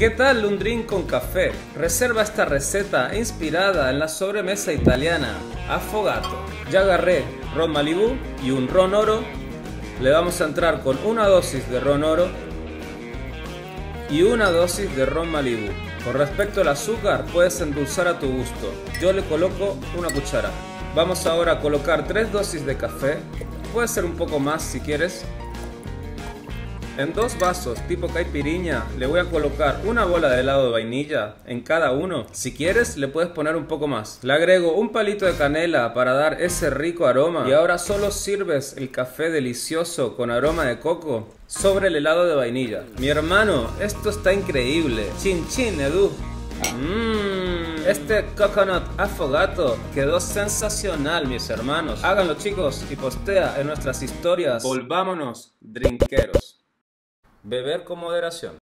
¿Qué tal un drink con café? Reserva esta receta inspirada en la sobremesa italiana Affogato. Ya agarré ron Malibu y un ron oro. Le vamos a entrar con una dosis de ron oro y una dosis de ron Malibu. Con respecto al azúcar, puedes endulzar a tu gusto. Yo le coloco una cuchara. Vamos ahora a colocar tres dosis de café. Puede ser un poco más si quieres. En dos vasos tipo caipiriña le voy a colocar una bola de helado de vainilla en cada uno. Si quieres le puedes poner un poco más. Le agrego un palito de canela para dar ese rico aroma. Y ahora solo sirves el café delicioso con aroma de coco sobre el helado de vainilla. Mi hermano, esto está increíble. Chin chin, Edu. Mmm, este coconut afogato quedó sensacional, mis hermanos. Háganlo, chicos, y postea en nuestras historias. Volvámonos, drinkeros. Beber con moderación.